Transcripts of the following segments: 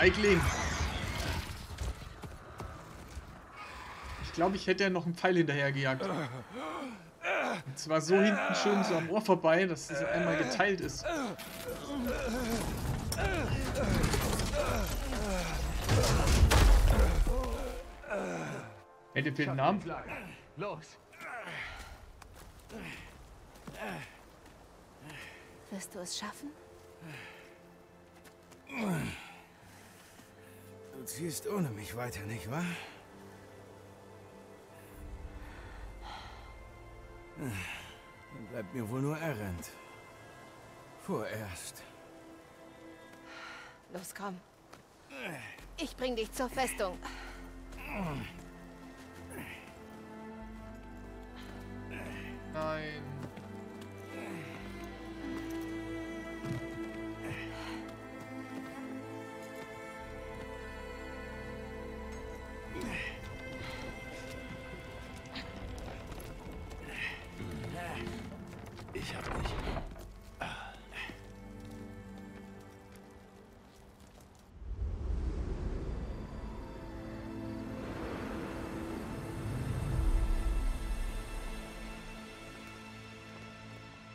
Feigling. Ich glaube, ich hätte ja noch einen Pfeil hinterhergejagt. Und zwar so hinten schön so am Ohr vorbei, dass es einmal geteilt ist. Dir fehlt ein Namen? Los! Wirst du es schaffen? Du ziehst ohne mich weiter, nicht wahr? Dann bleibt mir wohl nur errennt. Vorerst. Los, komm. Ich bring dich zur Festung. Nein.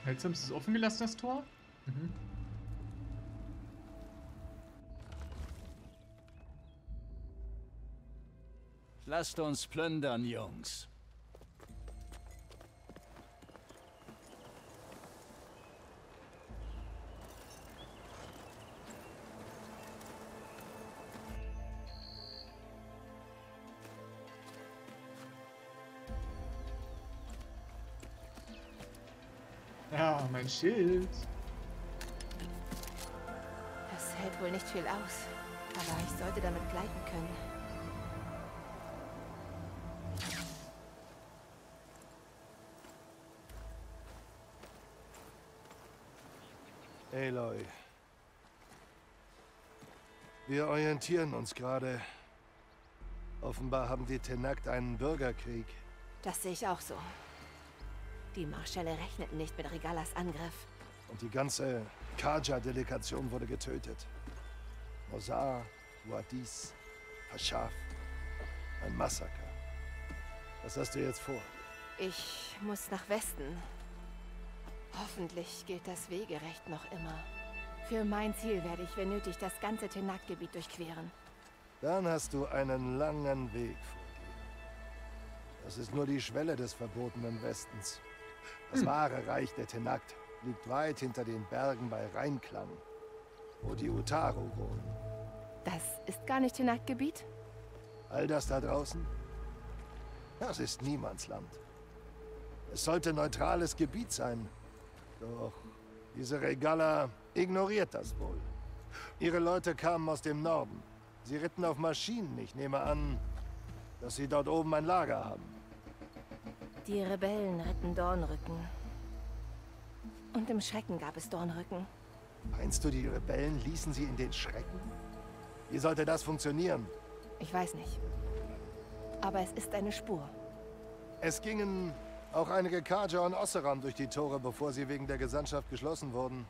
Seltsam, ist es offen gelassen, das Tor? Mhm. Lasst uns plündern, Jungs. Ja, mein Schild. Das hält wohl nicht viel aus. Aber ich sollte damit gleiten können. Aloy. Wir orientieren uns gerade. Offenbar haben die Tenakt einen Bürgerkrieg. Das sehe ich auch so. Die Marschälle rechneten nicht mit Regalas Angriff. Und die ganze Kaja-Delegation wurde getötet. Mozar, Wadis, Hashaf. Ein Massaker. Was hast du jetzt vor? Ich muss nach Westen. Hoffentlich gilt das Wegerecht noch immer. Für mein Ziel werde ich, wenn nötig, das ganze Tenak-Gebiet durchqueren. Dann hast du einen langen Weg vor dir. Das ist nur die Schwelle des verbotenen Westens. Das wahre Reich der Tenakt liegt weit hinter den Bergen bei Rheinklang, wo die Utaru wohnen. Das ist gar nicht Tenak-Gebiet? All das da draußen? Das ist Niemandsland. Es sollte neutrales Gebiet sein. Doch diese Regala ignoriert das wohl. Ihre Leute kamen aus dem Norden. Sie ritten auf Maschinen. Ich nehme an, dass sie dort oben ein Lager haben. Die Rebellen ritten Dornrücken. Und im Schrecken gab es Dornrücken. Meinst du, die Rebellen ließen sie in den Schrecken? Wie sollte das funktionieren? Ich weiß nicht. Aber es ist eine Spur. Es gingen auch einige Kaja und Osseram durch die Tore, bevor sie wegen der Gesandtschaft geschlossen wurden.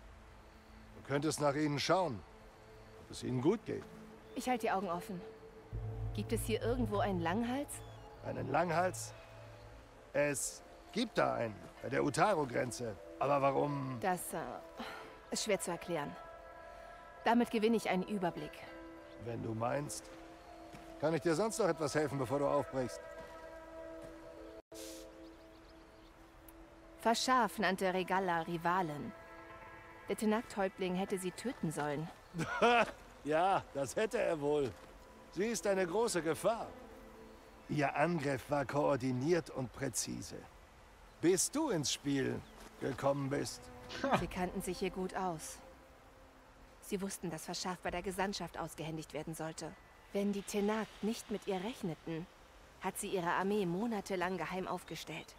Du könntest nach ihnen schauen, ob es ihnen gut geht. Ich halte die Augen offen. Gibt es hier irgendwo einen Langhals? Einen Langhals? Es gibt da einen, bei der Utaro-Grenze. Aber warum? Das äh, ist schwer zu erklären. Damit gewinne ich einen Überblick. Wenn du meinst. Kann ich dir sonst noch etwas helfen, bevor du aufbrichst? Verschaf nannte Regalla Rivalen. Der Tenakt-Häuptling hätte sie töten sollen. ja, das hätte er wohl. Sie ist eine große Gefahr. Ihr Angriff war koordiniert und präzise. Bis du ins Spiel gekommen bist. Sie kannten sich hier gut aus. Sie wussten, dass Verschaf bei der Gesandtschaft ausgehändigt werden sollte. Wenn die Tenakt nicht mit ihr rechneten, hat sie ihre Armee monatelang geheim aufgestellt.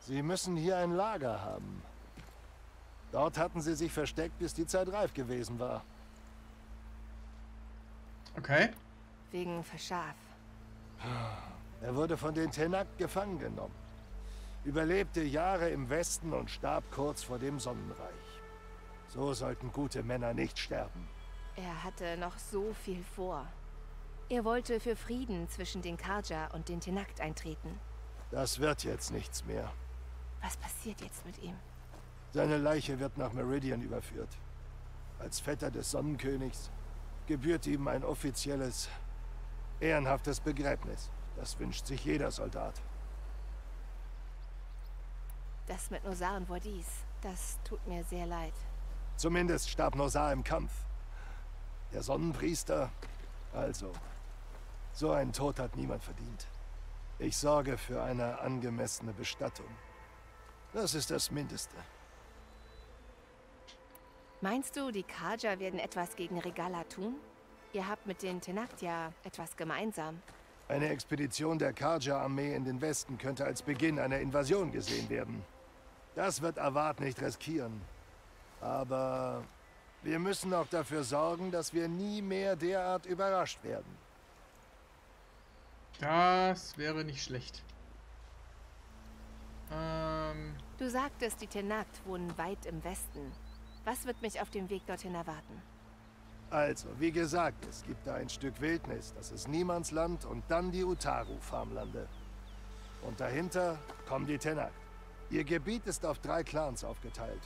Sie müssen hier ein Lager haben. Dort hatten sie sich versteckt, bis die Zeit reif gewesen war. Okay. Wegen Verschaf. Er wurde von den Tenakt gefangen genommen. Überlebte Jahre im Westen und starb kurz vor dem Sonnenreich. So sollten gute Männer nicht sterben. Er hatte noch so viel vor. Er wollte für Frieden zwischen den Karja und den Tenakt eintreten. Das wird jetzt nichts mehr. Was passiert jetzt mit ihm? Seine Leiche wird nach Meridian überführt. Als Vetter des Sonnenkönigs gebührt ihm ein offizielles, ehrenhaftes Begräbnis. Das wünscht sich jeder Soldat. Das mit Nosar und Wadis, das tut mir sehr leid. Zumindest starb Nosar im Kampf. Der Sonnenpriester, also, so einen Tod hat niemand verdient. Ich sorge für eine angemessene Bestattung. Das ist das Mindeste. Meinst du, die Karja werden etwas gegen Regala tun? Ihr habt mit den Tenakt ja etwas gemeinsam. Eine Expedition der Karja-Armee in den Westen könnte als Beginn einer Invasion gesehen werden. Das wird Awad nicht riskieren. Aber wir müssen auch dafür sorgen, dass wir nie mehr derart überrascht werden. Das wäre nicht schlecht. Ähm, Du sagtest, die Tenakt wohnen weit im Westen. Was wird mich auf dem Weg dorthin erwarten? Also, wie gesagt, es gibt da ein Stück Wildnis. Das ist Niemandsland und dann die Utaru-Farmlande. Und dahinter kommen die Tenakt. Ihr Gebiet ist auf drei Clans aufgeteilt.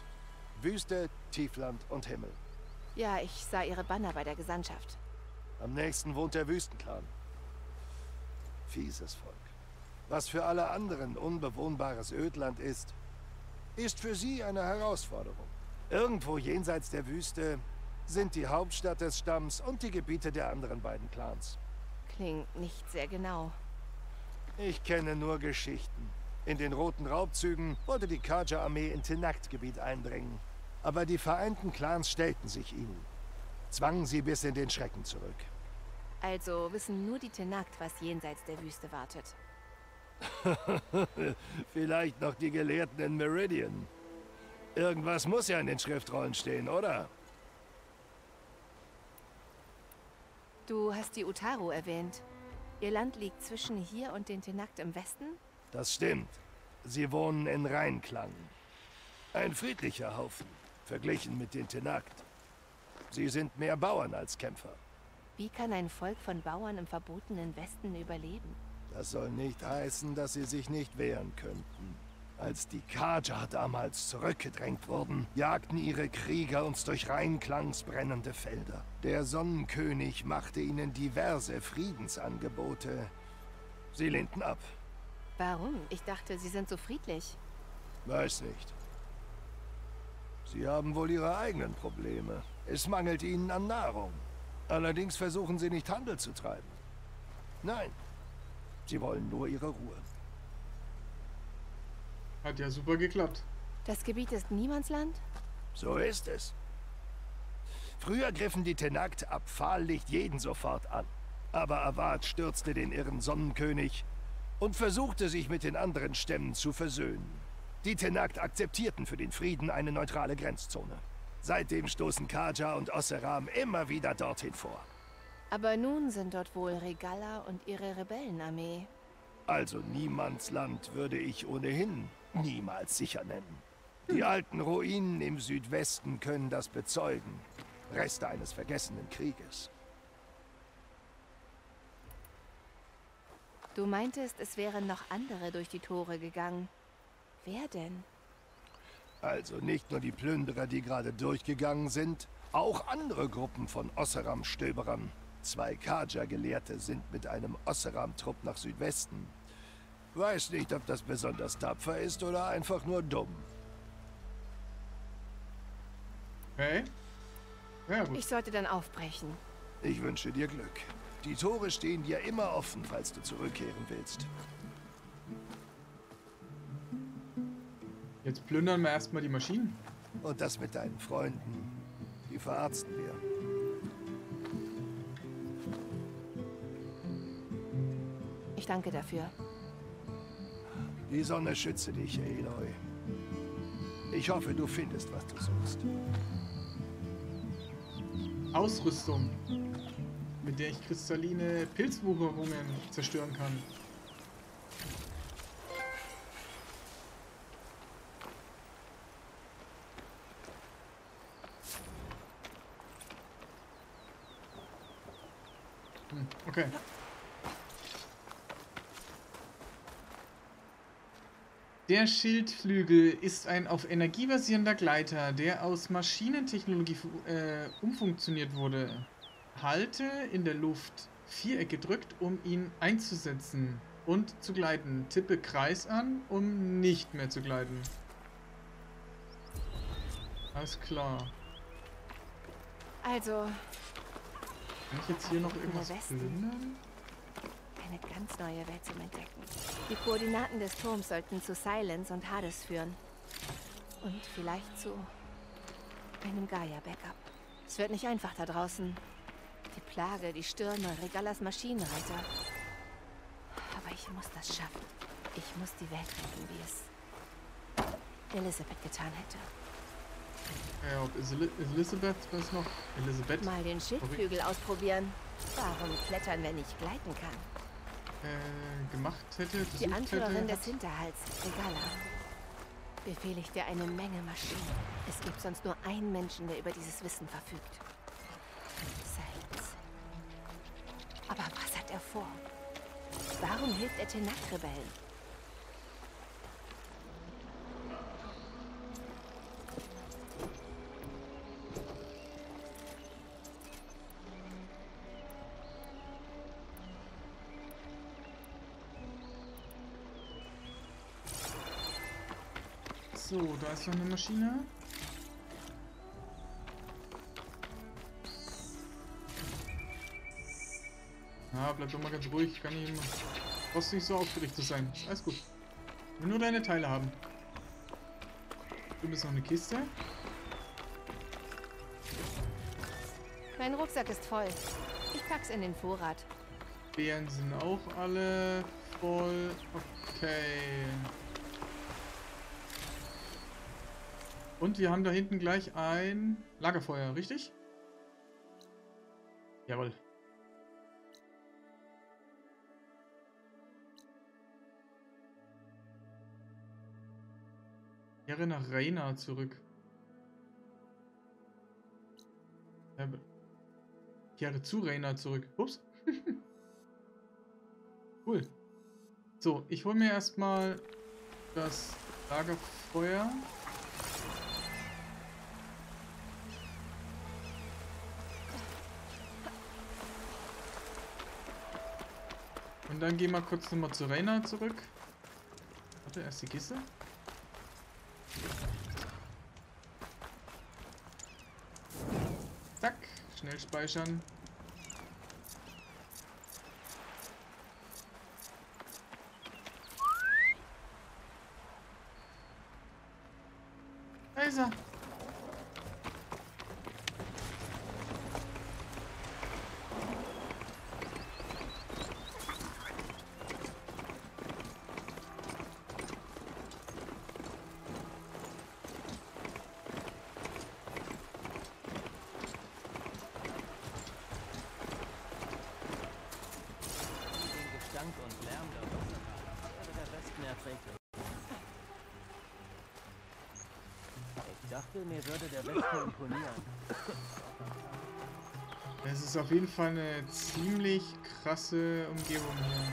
Wüste, Tiefland und Himmel. Ja, ich sah ihre Banner bei der Gesandtschaft. Am nächsten wohnt der Wüstenclan. Fieses Volk. Was für alle anderen unbewohnbares Ödland ist, ist für sie eine Herausforderung. Irgendwo jenseits der Wüste sind die Hauptstadt des Stamms und die Gebiete der anderen beiden Clans. Klingt nicht sehr genau. Ich kenne nur Geschichten. In den Roten Raubzügen wollte die Kaja-Armee in Tenakt-Gebiet eindringen. Aber die vereinten Clans stellten sich ihnen. Zwangen sie bis in den Schrecken zurück. Also wissen nur die Tenakt, was jenseits der Wüste wartet. Vielleicht noch die Gelehrten in Meridian. Irgendwas muss ja in den Schriftrollen stehen, oder? Du hast die Utaru erwähnt. Ihr Land liegt zwischen hier und den Tenakt im Westen? Das stimmt. Sie wohnen in Reinklang. Ein friedlicher Haufen, verglichen mit den Tenakt. Sie sind mehr Bauern als Kämpfer. Wie kann ein Volk von Bauern im verbotenen Westen überleben? Das soll nicht heißen, dass sie sich nicht wehren könnten. Als die Kaja damals zurückgedrängt wurden, jagten ihre Krieger uns durch Reinklangs brennende Felder. Der Sonnenkönig machte ihnen diverse Friedensangebote. Sie lehnten ab. Warum? Ich dachte, sie sind so friedlich. Weiß nicht. Sie haben wohl ihre eigenen Probleme. Es mangelt ihnen an Nahrung. Allerdings versuchen sie nicht Handel zu treiben. Nein, sie wollen nur ihre Ruhe. Hat ja super geklappt. Das Gebiet ist Niemandsland? So ist es. Früher griffen die Tenakt ab Pfahllicht jeden sofort an. Aber Avad stürzte den irren Sonnenkönig und versuchte sich mit den anderen Stämmen zu versöhnen. Die Tenakt akzeptierten für den Frieden eine neutrale Grenzzone. Seitdem stoßen Kaja und Osseram immer wieder dorthin vor. Aber nun sind dort wohl Regala und ihre Rebellenarmee. Also Niemandsland würde ich ohnehin niemals sicher nennen. Die alten Ruinen im Südwesten können das bezeugen. Reste eines vergessenen Krieges. Du meintest, es wären noch andere durch die Tore gegangen. Wer denn? Also nicht nur die Plünderer, die gerade durchgegangen sind, auch andere Gruppen von Osseram-Stöberern. Zwei Kaja-Gelehrte sind mit einem Osseram-Trupp nach Südwesten. Weiß nicht, ob das besonders tapfer ist oder einfach nur dumm. Okay. Ja, gut. Ich sollte dann aufbrechen. Ich wünsche dir Glück. Die Tore stehen dir immer offen, falls du zurückkehren willst. Jetzt plündern wir erstmal die Maschinen. Und das mit deinen Freunden, die verarzten wir. Ich danke dafür. Die Sonne schütze dich, Aloy. Ich hoffe, du findest, was du suchst. Ausrüstung, mit der ich kristalline Pilzwucherungen zerstören kann. Hm, okay. Der Schildflügel ist ein auf Energie basierender Gleiter, der aus Maschinentechnologie äh, umfunktioniert wurde. Halte in der Luft Viereck gedrückt, um ihn einzusetzen und zu gleiten. Tippe Kreis an, um nicht mehr zu gleiten. Alles klar. Also, Kann ich jetzt hier noch irgendwas plündern? Eine ganz neue Welt zum Entdecken. Die Koordinaten des Turms sollten zu Silence und Hades führen. Und vielleicht zu einem Gaia-Backup. Es wird nicht einfach da draußen. Die Plage, die Stürme, Regalas Maschinenreiter. Aber ich muss das schaffen. Ich muss die Welt retten, wie es Elisabeth getan hätte. Ja, ob Elisabeth was noch? Elisabeth Mal den Schildflügel ausprobieren. Warum klettern, wenn ich gleiten kann? Äh, gemacht hätte, Die Anführerin hätte. des Hinterhalts, Regala. Befehle ich dir eine Menge Maschinen. Es gibt sonst nur einen Menschen, der über dieses Wissen verfügt. Selz. Aber was hat er vor? Warum hilft er Tenak-Rebellen? So, da ist noch eine Maschine. Ja, bleib doch mal ganz ruhig. Kann ich immer. Brauchst nicht so aufgeregt zu sein. Alles gut. Ich will nur deine Teile haben. Du bist noch eine Kiste. Mein Rucksack ist voll. Ich pack's in den Vorrat. Beeren sind auch alle voll. Okay. Und wir haben da hinten gleich ein Lagerfeuer, richtig? Jawohl. Kehre nach Reina zurück. Be- Kehre zu Reina zurück. Ups. cool. So, ich hole mir erstmal das Lagerfeuer. Und dann gehen wir kurz nochmal zu Reina zurück. Warte, erst die Kiste. Zack, schnell speichern. Da ist er. Den Gestank und Lärm der Wasserfahrt wäre der Westen erträglich. Ich dachte, mir würde der Westen imponieren. Es ist auf jeden Fall eine ziemlich krasse Umgebung hier.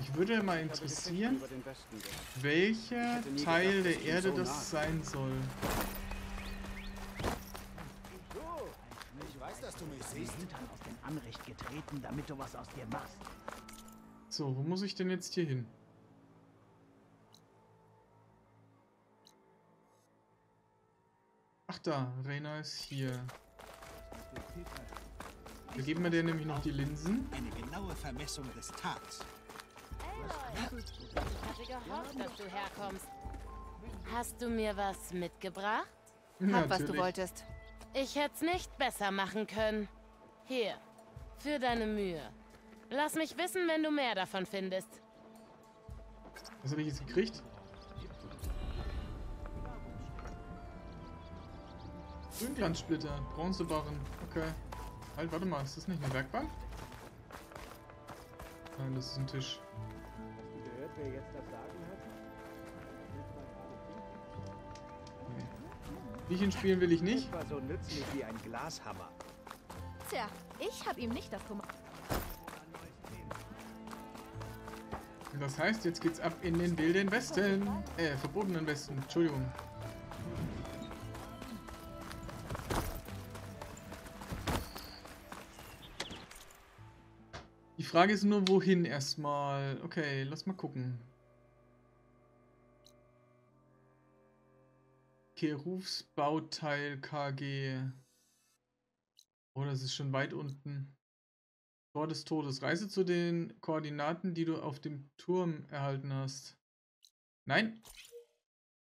Ich würde mal interessieren, welcher Teil der Erde das sein soll. Ich weiß, dass du mich siehst. Hintern auf den Anrecht getreten, damit du was aus dir machst. So, wo muss ich denn jetzt hier hin? Da, Reina ist hier. Da geben wir dir nämlich noch die Linsen. Eine genaue Vermessung des Tags. Ich hatte gehofft, dass du herkommst. Hast du mir was mitgebracht? Hab, was du Natürlich. wolltest. Ich hätte es nicht besser machen können. Hier, für deine Mühe. Lass mich wissen, wenn du mehr davon findest. Was habe ich jetzt gekriegt? Grünglanzsplitter, Bronzebarren. Okay. Halt, warte mal, ist das nicht eine Werkbank? Nein, das ist ein Tisch. Gehört, wer jetzt das Sagen hat? Nee. Spielen will ich nicht. war so nützlich wie ein Glashammer. Tja, ich hab ihm nicht das gemacht. Das heißt, jetzt geht's ab in den wilden Westen. Äh, verbotenen Westen, Entschuldigung. Frage ist nur, wohin erstmal. Okay, lass mal gucken. Kerufsbauteil KG. Oh, das ist schon weit unten. Tor des Todes. Reise zu den Koordinaten, die du auf dem Turm erhalten hast. Nein.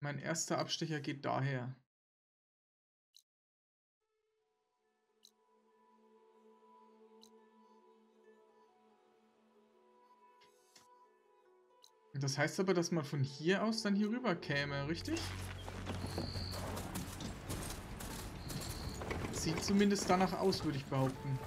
Mein erster Abstecher geht daher. Das heißt aber, dass man von hier aus dann hier rüber käme, richtig? Sieht zumindest danach aus, würde ich behaupten.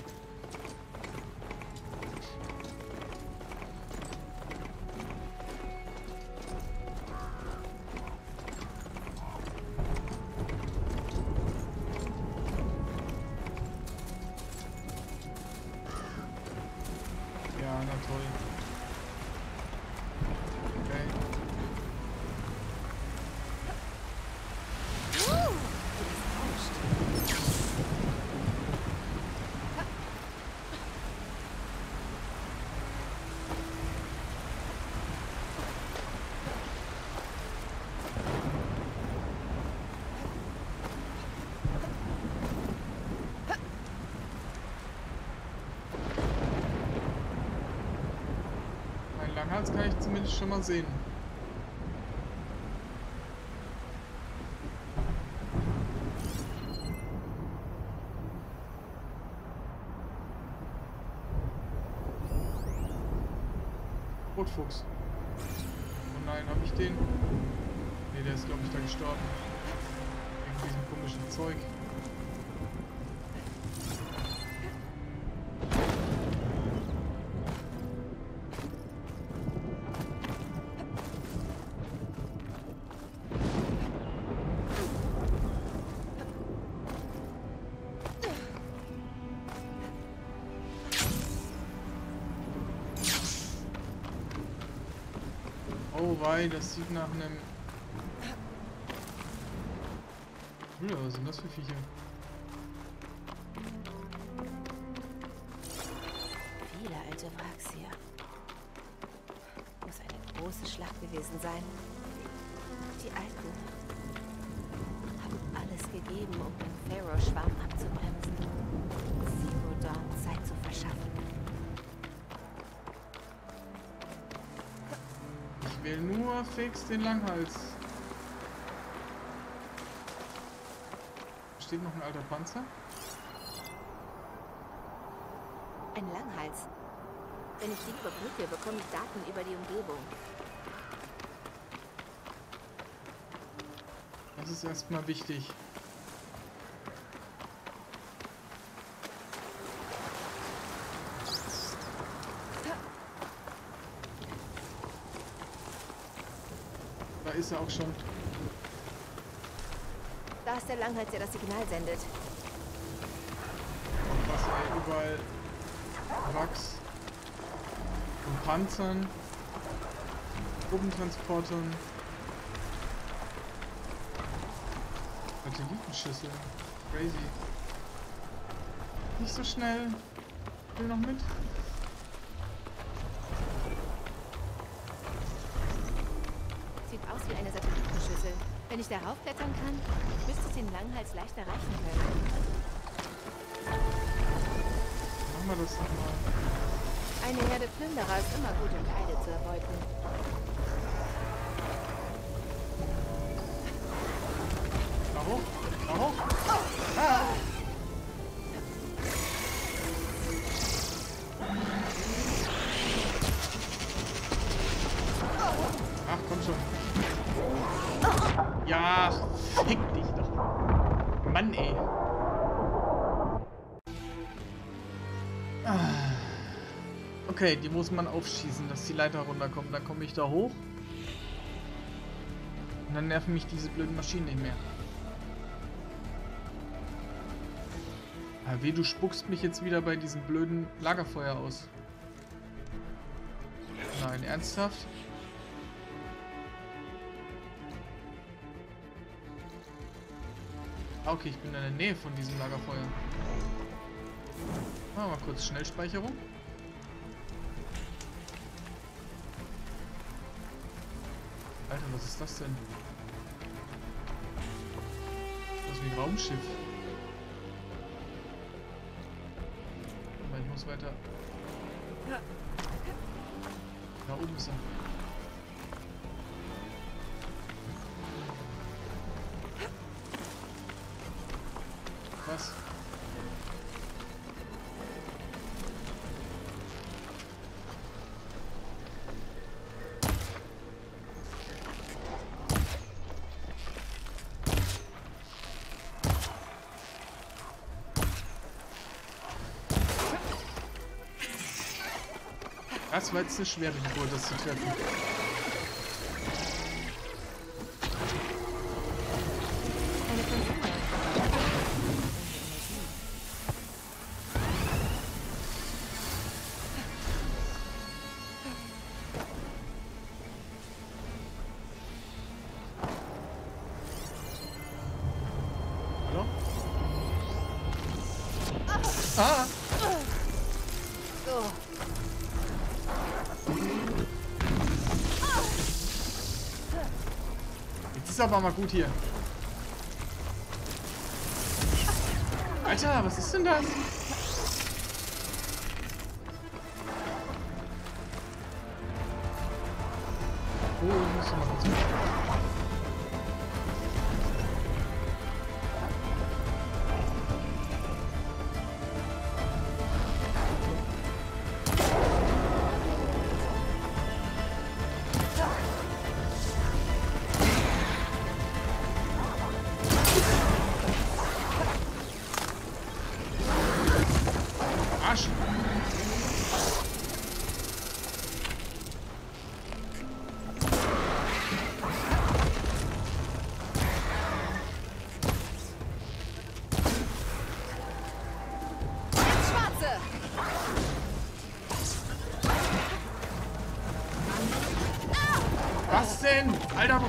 Zumindest schon mal sehen. Rotfuchs. Oh nein, habe ich den? Ne, der ist glaube ich da gestorben. Wegen diesem komischen Zeug. Oh wei, das sieht nach einem... Hm, was sind das für Viecher? Den Langhals. Steht noch ein alter Panzer? Ein Langhals. Wenn ich die überbrücke, bekomme ich Daten über die Umgebung. Das ist erstmal wichtig. Ist er auch schon. Da ist der Langhals, der das Signal sendet. Was ey, überall Wachs und Panzern, Truppentransportern, Satellitenschüssel. Crazy. Nicht so schnell. Ich will noch mit. Wenn ich darauf klettern kann, müsste ich den Langhals leicht erreichen können. Machen wir das nochmal. Eine Herde Plünderer ist immer gut, um Teile zu erbeuten. Da hoch. Da hoch. Ah. Okay, die muss man aufschießen, dass die Leiter runterkommt. Dann komme ich da hoch. Und dann nerven mich diese blöden Maschinen nicht mehr. Ah, Wie du spuckst mich jetzt wieder bei diesem blöden Lagerfeuer aus. Nein, ernsthaft? Ah, okay, ich bin in der Nähe von diesem Lagerfeuer. Machen wir mal kurz Schnellspeicherung. Alter, was ist das denn? Das ist wie ein Raumschiff. Aber ich muss weiter. Da oben ist er. Das war jetzt eine schwere Geburt, das zu treffen. Ist aber mal gut hier. Alter, was ist denn das? Oh, ich muss mal kurz.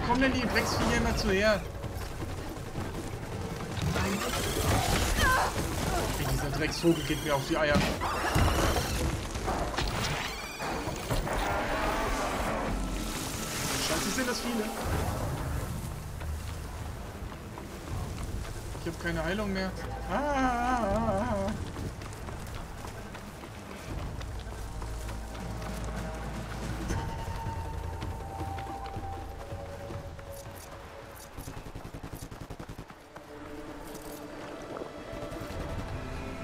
Kommen denn die Drecksviecher immer zu her? Ey, dieser Drecksvogel geht mir auf die Eier. Scheiße, sind das viele. Ich habe keine Heilung mehr.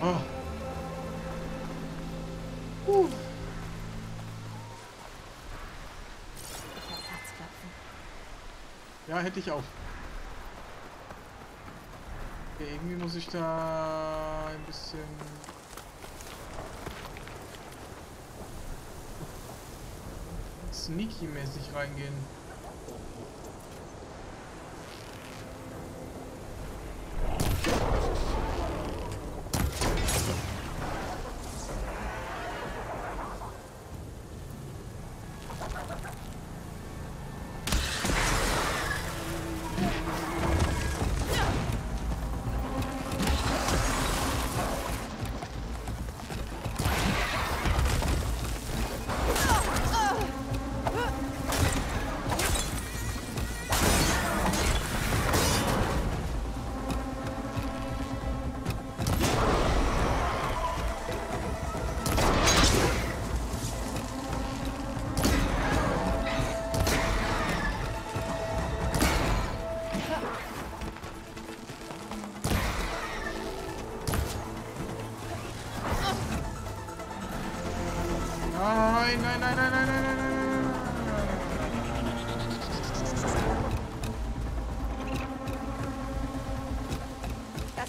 Oh. Uh. Ja, hätte ich auch. Okay, irgendwie muss ich da ein bisschen... Sneaky-mäßig reingehen.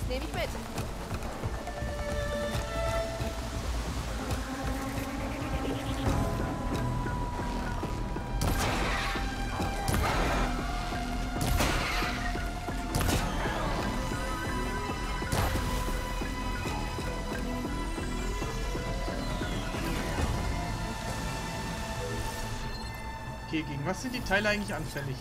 Nehme ich mit. Gegen was sind die Teile eigentlich anfällig?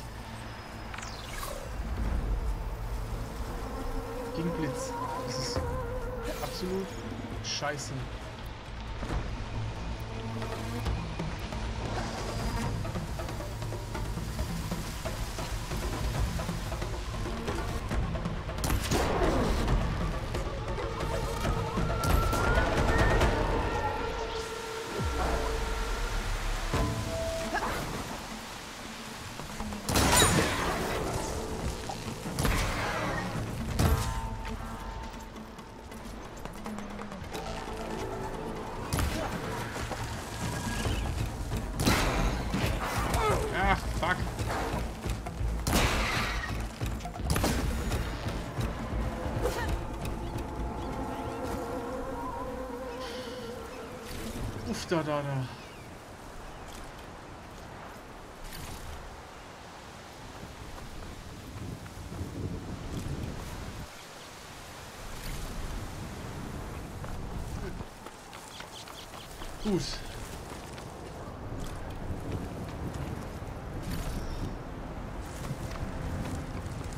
Absolut scheiße. Da, da, da. Gut.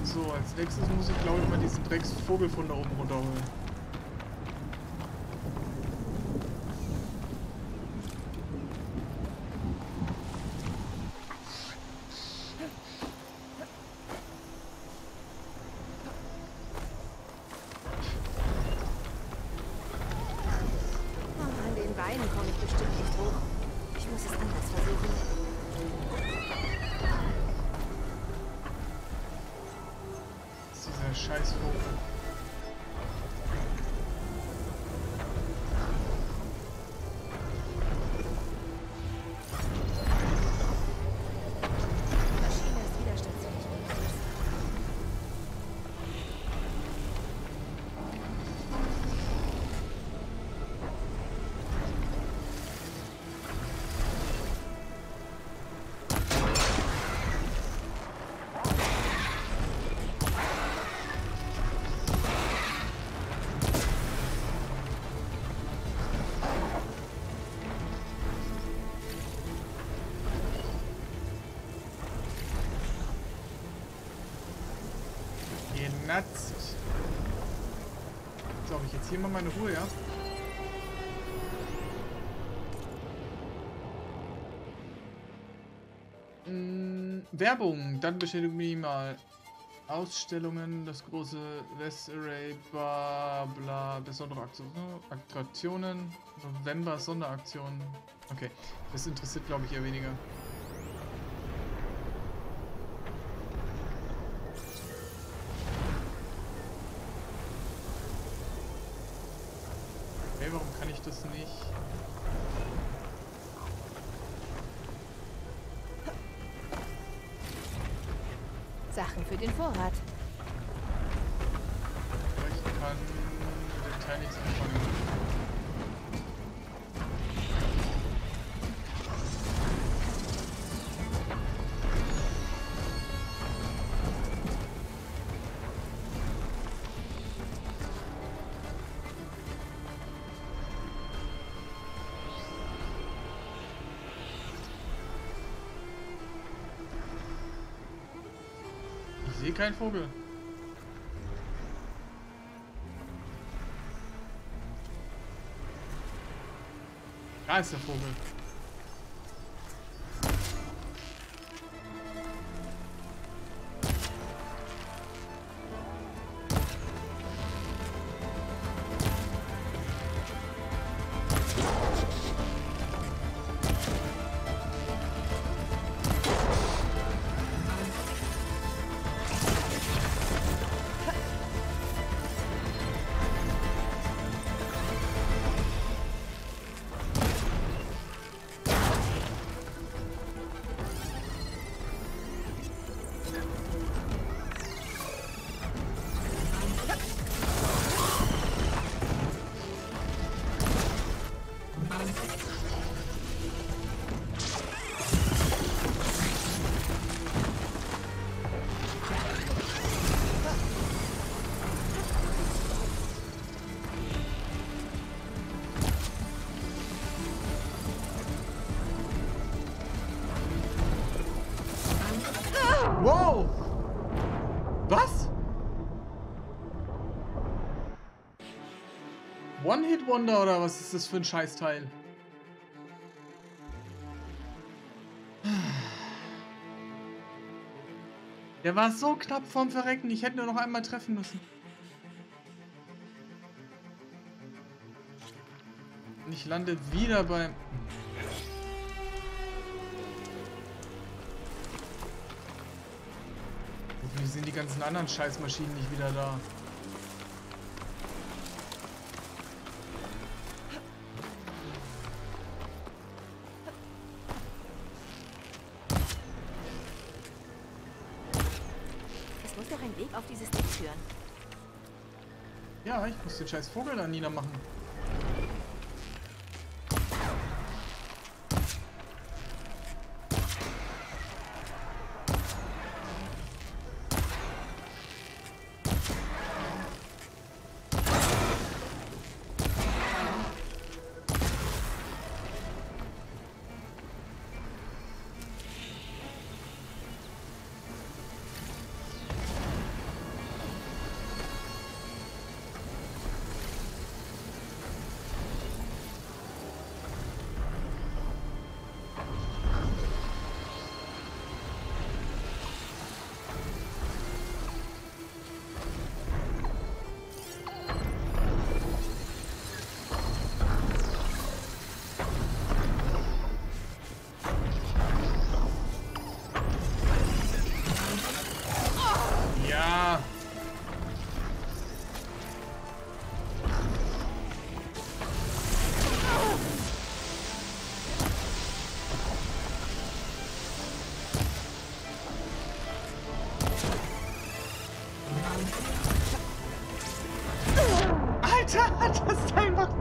So, als nächstes muss ich glaube ich mal diesen Drecksvogel von da oben runterholen. Genatzt. So, habe ich jetzt hier mal meine Ruhe, ja? Mm, Werbung, dann bestätigung minimal. Ausstellungen, das große West Array, bla bla, besondere Aktion, Attraktionen, November Sonderaktionen. Okay, das interessiert glaube ich eher weniger. Keinen Vogel. Da ist der Vogel. One-Hit-Wonder oder was ist das für ein Scheißteil? Der war so knapp vorm Verrecken, ich hätte nur noch einmal treffen müssen. Und ich lande wieder beim... Hoffentlich sind die ganzen anderen Scheißmaschinen nicht wieder da. Muss den scheiß Vogel da niedermachen.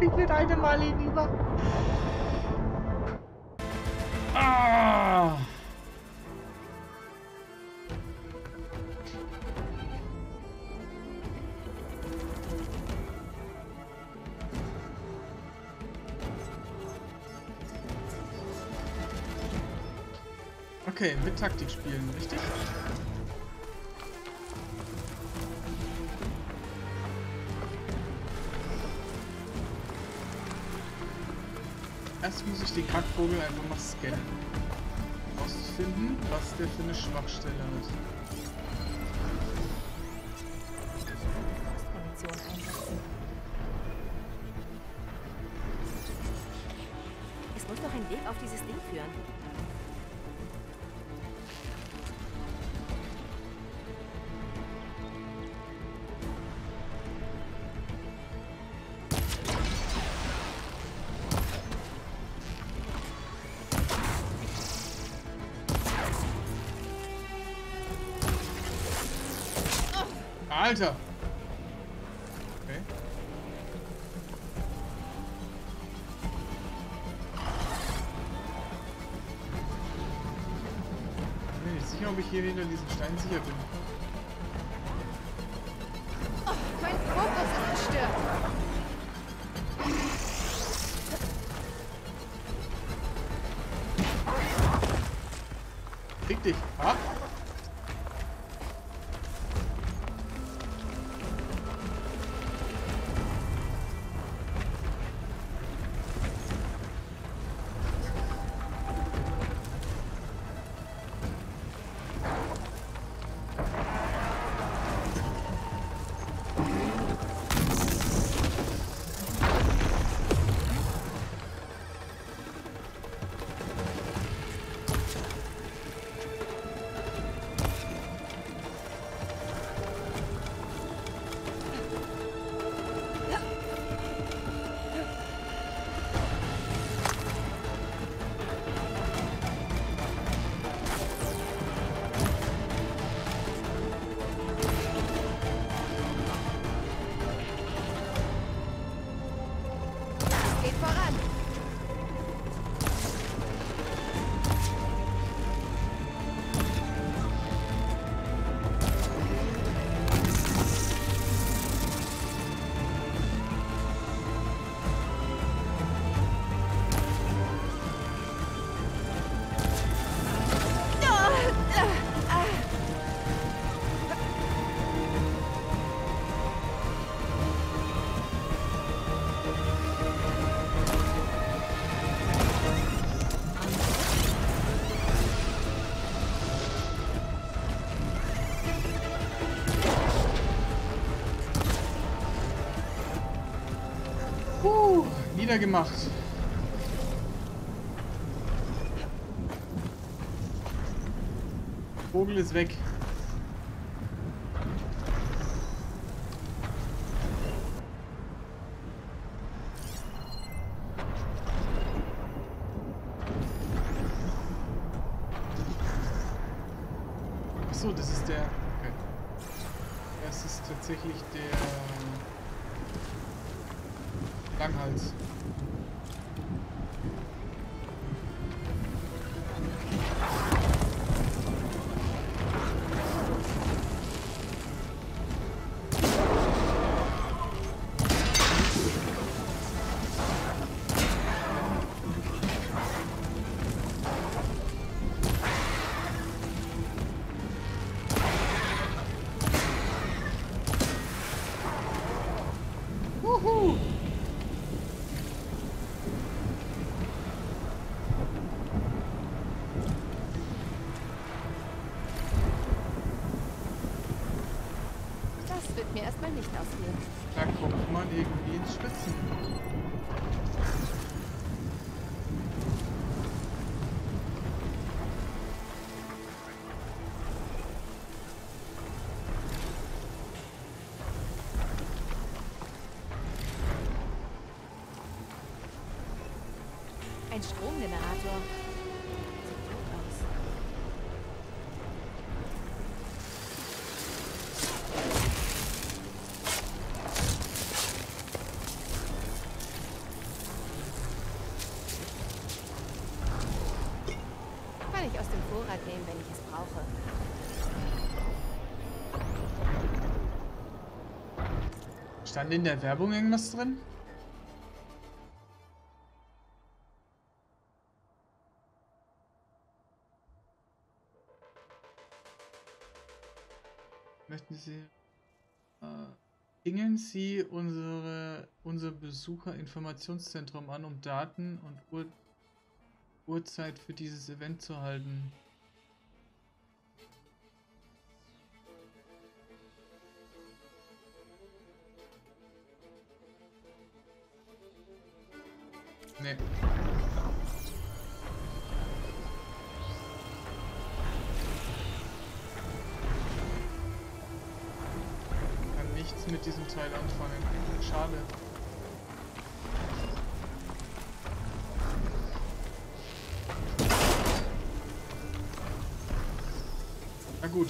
Mich mit einem Mal hinüber. Ah. Okay, mit Taktik spielen, richtig? Den Kackvogel einfach mal scannen. Auszufinden, was der für eine Schwachstelle hat. Alter! Okay. Ich bin nicht sicher, ob ich hier hinter diesem Stein sicher bin. Puh, niedergemacht. Vogel ist weg. Erstmal. Da kommt man irgendwie ins Schwitzen. Ein Stromgenerator. Stand in der Werbung irgendwas drin? Möchten Sie äh, Sie unsere, unser Besucherinformationszentrum an, um Daten und Uhr, Uhrzeit für dieses Event zu halten. Nee. Kann nichts mit diesem Teil anfangen. Schade. Na gut.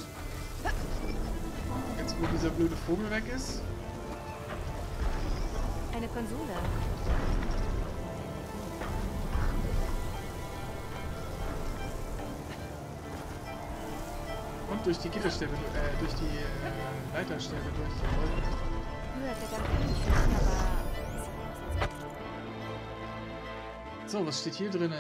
Jetzt wo dieser blöde Vogel weg ist, durch die Gitterstäbe, äh, durch die äh, Leiterstäbe durch. Ja aber... So, was steht hier drin?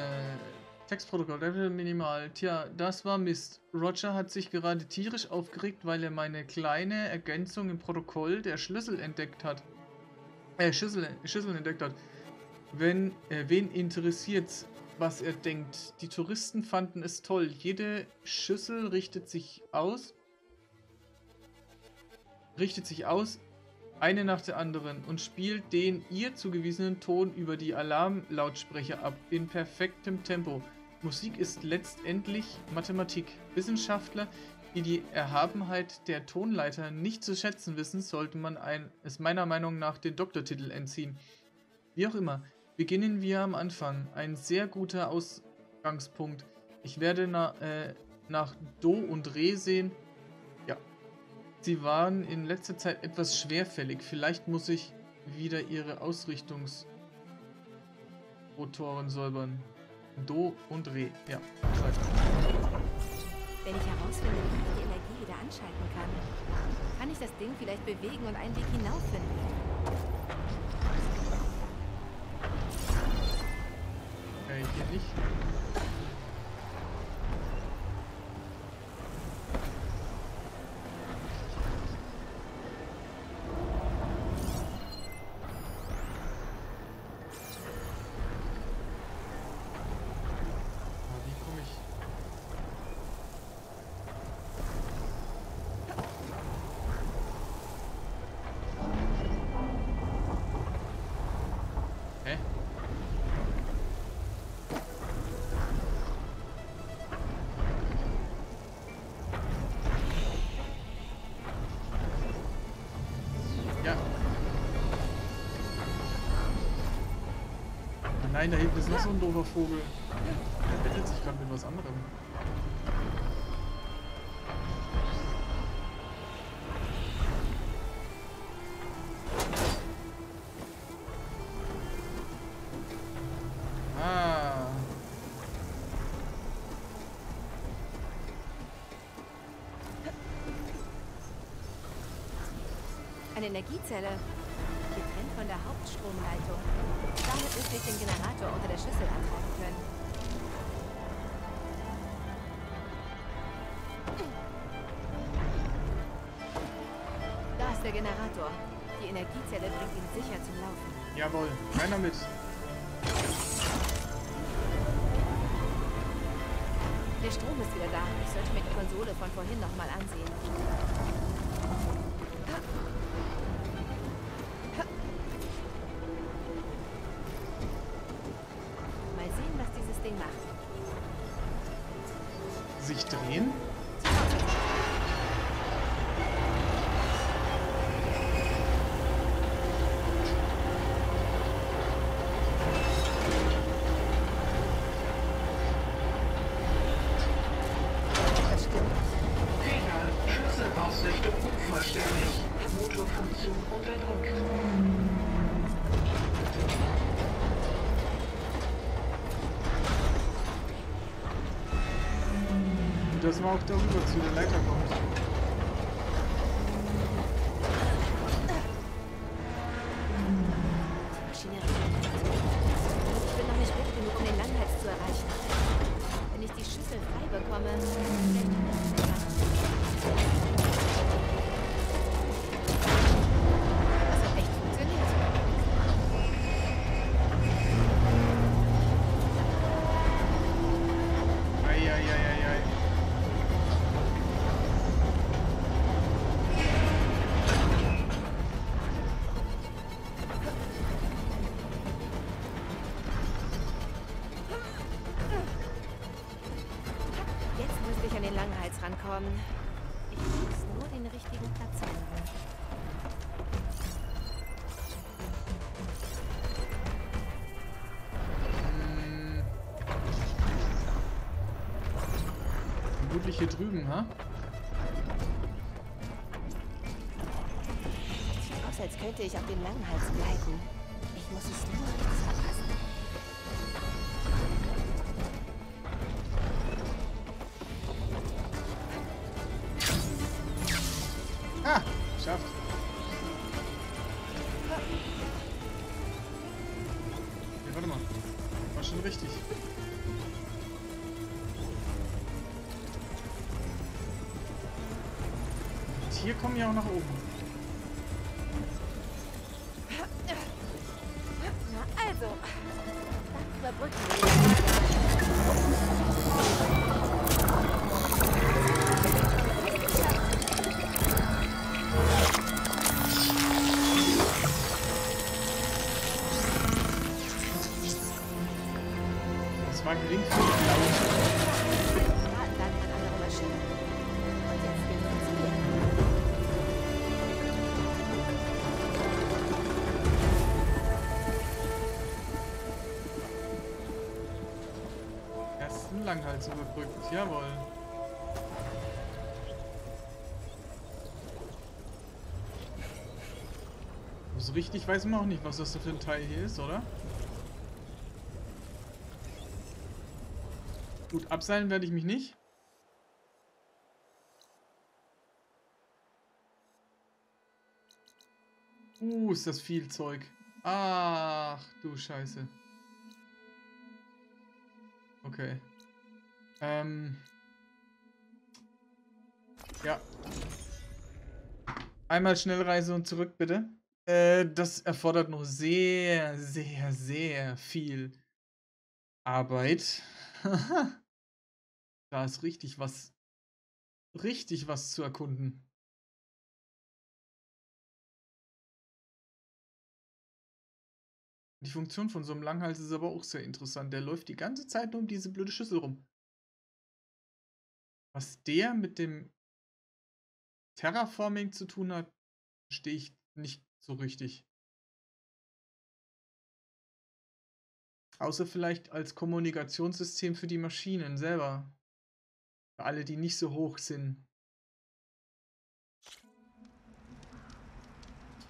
Textprotokoll, Level minimal. Tja, das war Mist. Roger hat sich gerade tierisch aufgeregt, weil er meine kleine Ergänzung im Protokoll der Schlüssel entdeckt hat. Äh, Schüssel, Schüssel entdeckt hat. Wenn, äh, wen interessiert's, was er denkt? Die Touristen fanden es toll. Jede Schüssel richtet sich aus. Richtet sich aus, eine nach der anderen und spielt den ihr zugewiesenen Ton über die Alarmlautsprecher ab in perfektem Tempo. Musik ist letztendlich Mathematik. Wissenschaftler, die die Erhabenheit der Tonleiter nicht zu schätzen wissen, sollte man ein, es meiner Meinung nach den Doktortitel entziehen. Wie auch immer, beginnen wir am Anfang. Ein sehr guter Ausgangspunkt. Ich werde na, äh, nach Do und Re sehen. Ja, Sie waren in letzter Zeit etwas schwerfällig. Vielleicht muss ich wieder ihre Ausrichtungsrotoren säubern. Do und Re. Ja. Bescheid. Wenn ich herausfinde, wie ich die Energie wieder anschalten kann, kann ich das Ding vielleicht bewegen und einen Weg hinauffinden. Äh, Nein, da hinten ist noch so ein doofer Vogel. Der bettet sich gerade mit was anderem. Ah. Eine Energiezelle. Getrennt von der Hauptstromleitung. Müsste ich den Generator unter der Schüssel antreiben können. Da ist der Generator. Die Energiezelle bringt ihn sicher zum Laufen. Jawohl, rein damit. Der Strom ist wieder da. Ich sollte mir die Konsole von vorhin nochmal ansehen. Unvollständig. Motorfunktion unterdrückt. Dass man auch darüber zu der Leiter kommt. Vermutlich hier drüben, ha? Sieht aus, als könnte ich auf den Langhals gleiten. Ich muss es nur verpassen. Ah, schafft. Ja, warte mal. War schon richtig. Hier kommen ja auch nach oben. Jawohl. So richtig weiß man auch nicht, was das für ein Teil hier ist, oder? Gut, abseilen werde ich mich nicht. Uh, ist das viel Zeug. Ach, du Scheiße. Okay. Ähm. Ja. Einmal Schnellreise und zurück, bitte. Äh, das erfordert noch sehr, sehr, sehr viel Arbeit. da ist richtig was. Richtig was zu erkunden. Die Funktion von so einem Langhals ist aber auch sehr interessant. Der läuft die ganze Zeit nur um diese blöde Schüssel rum. Was der mit dem Terraforming zu tun hat, verstehe ich nicht so richtig. Außer vielleicht als Kommunikationssystem für die Maschinen selber. Für alle, die nicht so hoch sind.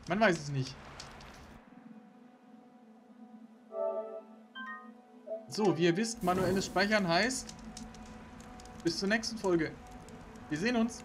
Man weiß es nicht. So, wie ihr wisst, manuelles Speichern heißt bis zur nächsten Folge. Wir sehen uns.